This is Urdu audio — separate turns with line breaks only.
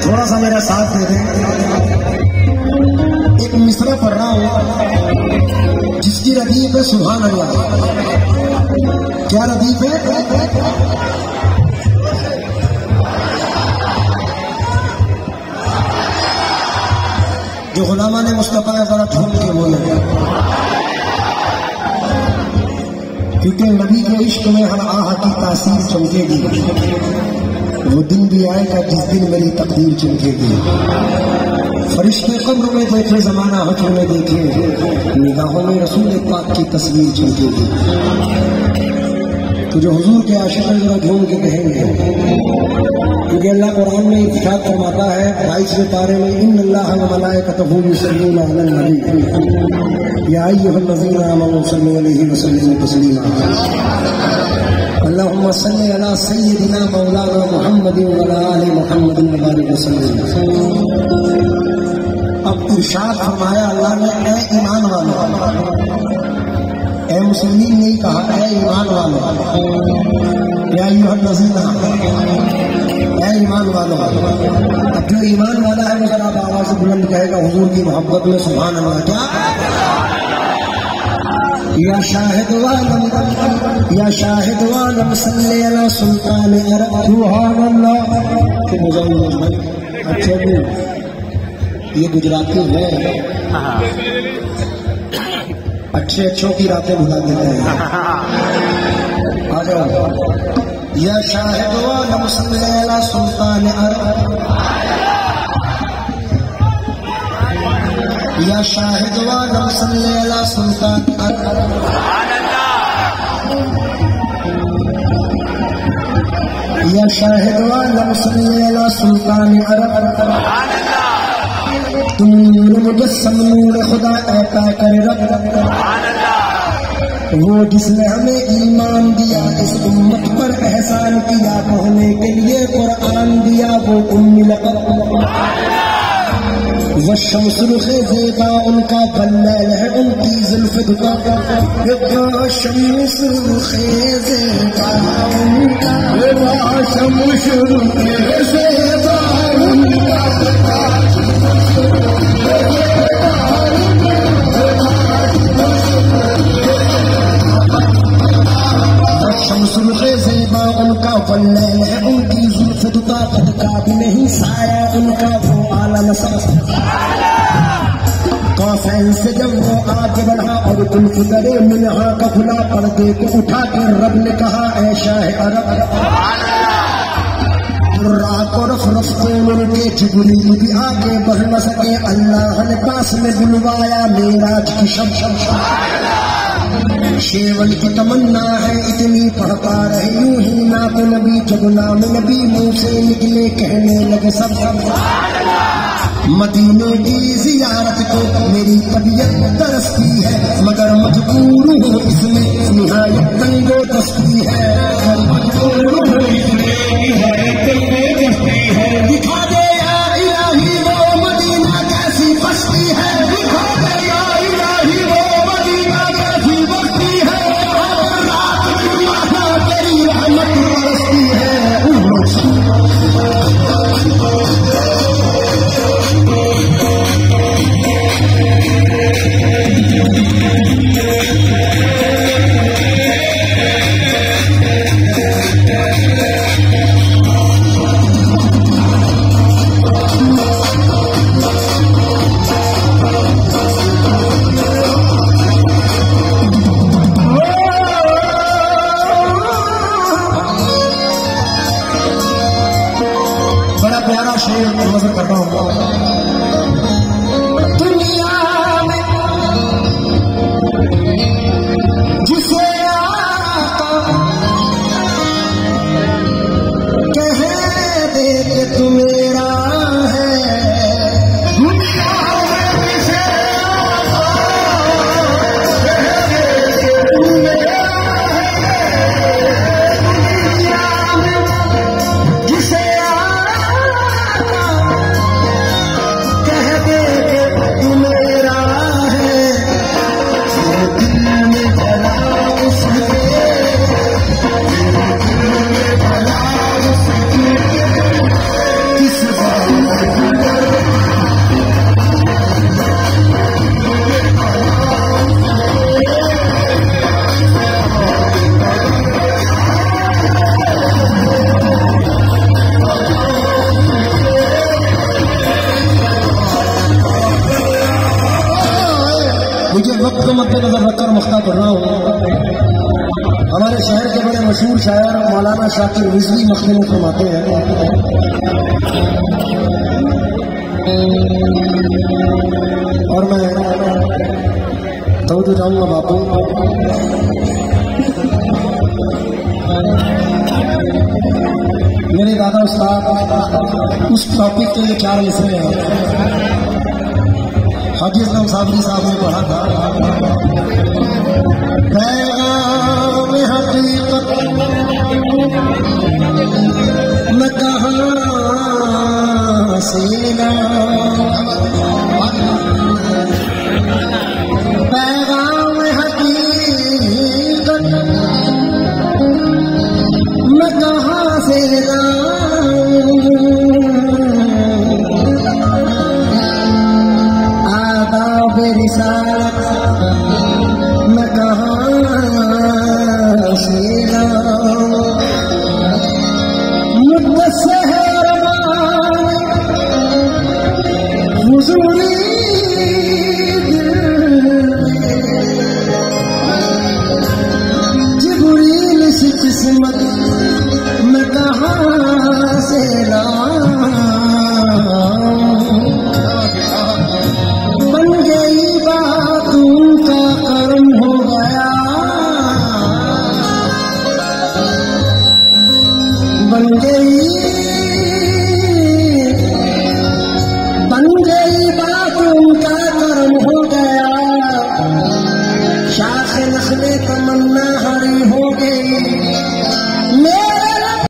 تھوڑا سا میرا ساتھ دے دیں۔ ایک مصرا پڑھ رہا ہوں۔ جس کی ردیف ہے سبحان اللہ۔ کیا ردیف ہے؟ جو غلامہ نے مصطفیٰ ہے ذرا ٹھوک کے بولے۔ کیونکہ نبی کے عشق میں ہر آہ کی تاثیر چمکے گی، وہ دن بھی آئے گا جس دن میری تقدیر چمکے گی۔ فرشتے قبر میں دیکھے زمانہ حجر میں دیکھے، نگاہوں میں رسول پاک کی تصویر چمکے گی۔ تو جو حضور کے عاشق ہیں، ذرا جھوم کے کہیں گے۔ کیونکہ اللہ قرآن میں ارشاد فرماتا ہے بائیسویں پارے میں، ان اللہ ملائکتہ یصلون علی النبی۔ یا ایھا الذین آمنوا صلوا علیہ وسلموا تسلیما۔ اللهم صل على سيدنا مولانا محمد وعلى ال محمد وبارك وسلم۔ اب ارشاد فرمایا اللہ نے، اے ایمان والو۔ اے مسلمین نہیں کہا، اے ایمان والو۔ یا ایھا الذین اے ایمان والا اب جو ایمان والا ہے وہ ذرا آواز سے بلند کہے گا، حضور کی محبت میں سبحان اللہ، کیا یا شاہد والم یا شاہد والم صلی اللہ سلطان عرب، سبحان اللہ۔ تو کہ مجھے اچھا بھی یہ گجراتی ہے۔ اچھے اچھوں کی راتیں بھلا دیتے ہیں۔ آ جاؤ۔ یا شاہد والم صلی اللہ سلطان عرب۔ یا شاہد والم صلی اللہ سلطان عرب۔ یا شاہد والم صلی اللہ سلطان عرب۔ تم نور مجسم نور خدا اعطا کر رب رب۔ وہ جس نے ہمیں ایمان دیا، اس امت پر احسان کیا کہنے کے لیے قرآن دیا وہ ام لقب. وہ شمس رخ زیبا ان کا بلل ہے، ان کی زلف دکا شمس رخ زیبا، ان کا شمس رخ ان کا وہ عالم سرس کافین سے جب وہ آگے بڑھا اور کل کی درے منہا کا کھلا پردے کو اٹھا کر رب نے کہا اے شاہ عرب رات اور رف رفتے ان کے جبریل بھی آگے بڑھ نہ سکے اللہ نے پاس میں بلوایا میراج کی شب شب شب شیون کی تمنا ہے اتنی پڑھتا رہے یوں ہی نات نبی جب نام نبی منہ سے نکلے کہنے لگے سب سب مدینے کی زیارت کو میری طبیعت ترستی ہے مگر مجبور ہوں اس میں نہایت تنگو دستی ہے مجبور ہوں پیارا شیر میں کرتا کر رہا ہوں۔ ہمارے شہر کے بڑے مشہور شاعر مولانا شاکر رضوی مخدم فرماتے ہیں۔ اور میں تو جاؤں گا باپو۔ میرے دادا استاد، اس ٹاپک کے لیے چار مصرے ہیں حاجی اسلام صابری صاحب نے پڑھا تھا۔